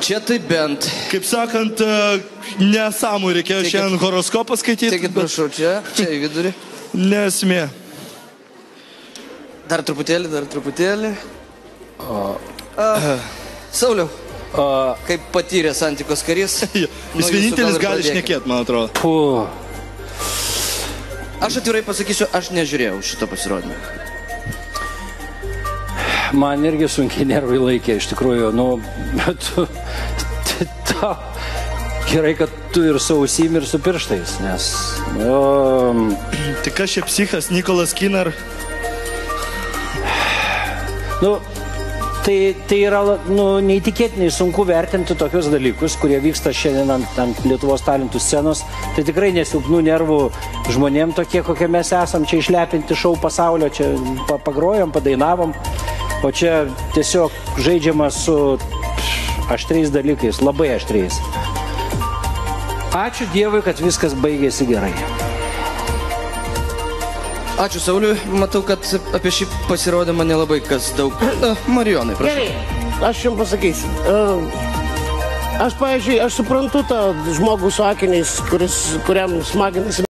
čia tai bent. Kaip sakant, e, nesamų reikėjo Taigi- šiandien horoskopą skaityti. Taigi, prašau, čia, čia į vidurį. Nesmė. Dar truputėlį, dar truputėlį. A, Sauliau, A, kaip patyrė santikos karys. Jis jūsų vienintelis gali šnekėti, man atrodo. pu, Aš atvirai pasakysiu, aš nežiūrėjau šito pasirodymą. man irgi sunkiai nervai laikė, iš tikrųjų, nu, bet tau, gerai, kad tu ir su ausim, ir su pirštais, nes, nu, Tik kas čia psichas Nikolas Kinar? nu, tai, tai yra nu, neįtikėtinai sunku vertinti tokius dalykus, kurie vyksta šiandien ant, ant Lietuvos talentų scenos. Tai tikrai nesilpnų nervų žmonėm tokie, kokie mes esam, čia išlepinti šau pasaulio, čia pa- pagrojom, padainavom, o čia tiesiog žaidžiama su aštriais dalykais, labai aštriais. Ačiū Dievui, kad viskas baigėsi gerai. Ačiū Sauliui, matau, kad apie šį pasirodymą nelabai kas daug. Na, Marijonai, prašau. Gerai, aš jums pasakysiu. E, Aš, pavyzdžiui, aš suprantu tą žmogų su akiniais, kuris, kuriam smaginasi